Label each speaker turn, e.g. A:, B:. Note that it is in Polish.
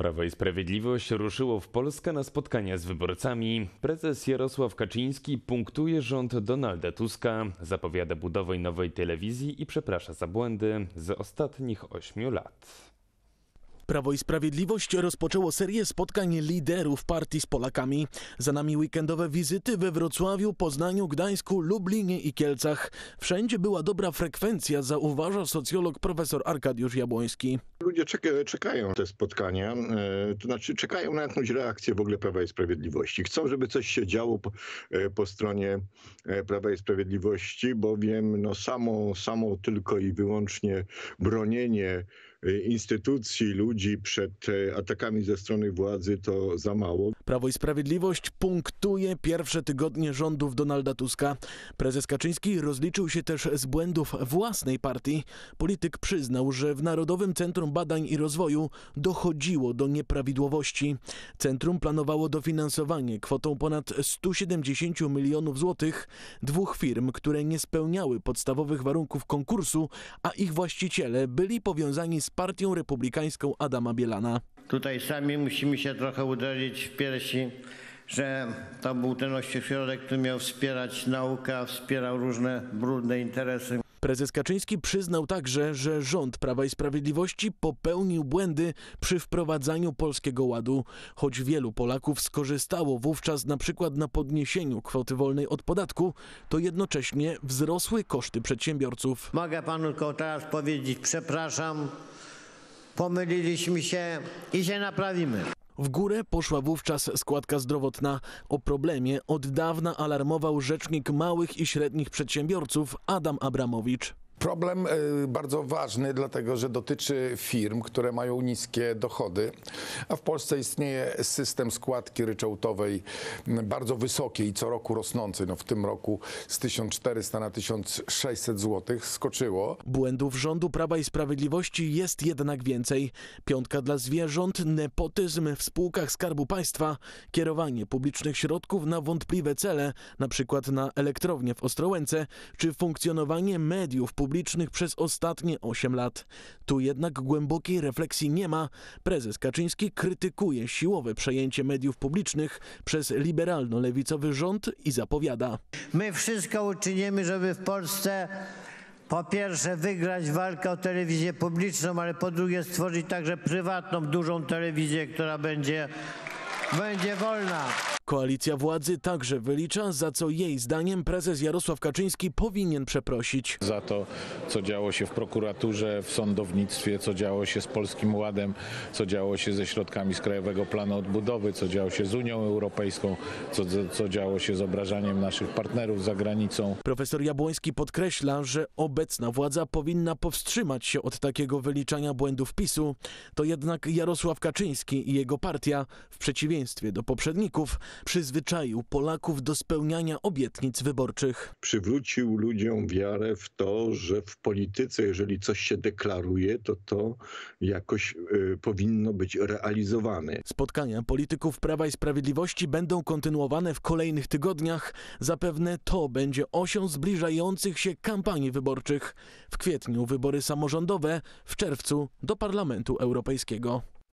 A: Prawo i Sprawiedliwość ruszyło w Polskę na spotkania z wyborcami. Prezes Jarosław Kaczyński punktuje rząd Donalda Tuska, zapowiada budowę nowej telewizji i przeprasza za błędy z ostatnich ośmiu lat.
B: Prawo i Sprawiedliwość rozpoczęło serię spotkań liderów partii z Polakami. Za nami weekendowe wizyty we Wrocławiu, Poznaniu, Gdańsku, Lublinie i Kielcach. Wszędzie była dobra frekwencja, zauważa socjolog profesor Arkadiusz Jabłoński.
C: Ludzie czeka, czekają te spotkania, e, to znaczy czekają na jakąś reakcję w ogóle Prawa i Sprawiedliwości. Chcą, żeby coś się działo po, e, po stronie e, Prawa i Sprawiedliwości, bowiem no samo, samo tylko i wyłącznie bronienie instytucji, ludzi przed atakami ze strony władzy to za mało.
B: Prawo i Sprawiedliwość punktuje pierwsze tygodnie rządów Donalda Tuska. Prezes Kaczyński rozliczył się też z błędów własnej partii. Polityk przyznał, że w Narodowym Centrum Badań i Rozwoju dochodziło do nieprawidłowości. Centrum planowało dofinansowanie kwotą ponad 170 milionów złotych dwóch firm, które nie spełniały podstawowych warunków konkursu, a ich właściciele byli powiązani z Partią Republikańską Adama Bielana.
D: Tutaj sami musimy się trochę uderzyć w piersi, że to był ten ośrodek, który miał wspierać naukę, wspierał różne brudne interesy.
B: Prezes Kaczyński przyznał także, że rząd Prawa i Sprawiedliwości popełnił błędy przy wprowadzaniu Polskiego Ładu, choć wielu Polaków skorzystało wówczas na przykład na podniesieniu kwoty wolnej od podatku, to jednocześnie wzrosły koszty przedsiębiorców.
D: Mogę panu tylko teraz powiedzieć, przepraszam, pomyliliśmy się i się naprawimy.
B: W górę poszła wówczas składka zdrowotna. O problemie od dawna alarmował rzecznik małych i średnich przedsiębiorców Adam Abramowicz.
E: Problem y, bardzo ważny, dlatego że dotyczy firm, które mają niskie dochody, a w Polsce istnieje system składki ryczałtowej bardzo wysokiej co roku rosnącej. No w tym roku z 1400 na 1600 zł skoczyło.
B: Błędów rządu Prawa i Sprawiedliwości jest jednak więcej. Piątka dla zwierząt, nepotyzm w spółkach Skarbu Państwa, kierowanie publicznych środków na wątpliwe cele, na przykład na elektrownię w Ostrołęce, czy funkcjonowanie mediów publicznych przez ostatnie 8 lat. Tu jednak głębokiej refleksji nie ma. Prezes Kaczyński krytykuje siłowe przejęcie mediów publicznych przez liberalno-lewicowy rząd i zapowiada.
D: My wszystko uczynimy, żeby w Polsce po pierwsze wygrać walkę o telewizję publiczną, ale po drugie stworzyć także prywatną, dużą telewizję, która będzie, będzie wolna.
B: Koalicja władzy także wylicza, za co jej zdaniem prezes Jarosław Kaczyński powinien przeprosić.
F: za to, co działo się w prokuraturze, w sądownictwie, co działo się z Polskim Ładem, co działo się ze środkami z Krajowego Planu Odbudowy, co działo się z Unią Europejską, co, co działo się z obrażaniem naszych partnerów za granicą.
B: Profesor Jabłoński podkreśla, że obecna władza powinna powstrzymać się od takiego wyliczania błędów PiSu. To jednak Jarosław Kaczyński i jego partia, w przeciwieństwie do poprzedników, przyzwyczaił Polaków do spełniania obietnic wyborczych.
C: Przywrócił ludziom wiarę w to, że w polityce, jeżeli coś się deklaruje, to to jakoś y, powinno być realizowane.
B: Spotkania polityków Prawa i Sprawiedliwości będą kontynuowane w kolejnych tygodniach. Zapewne to będzie osią zbliżających się kampanii wyborczych. W kwietniu wybory samorządowe, w czerwcu do Parlamentu Europejskiego.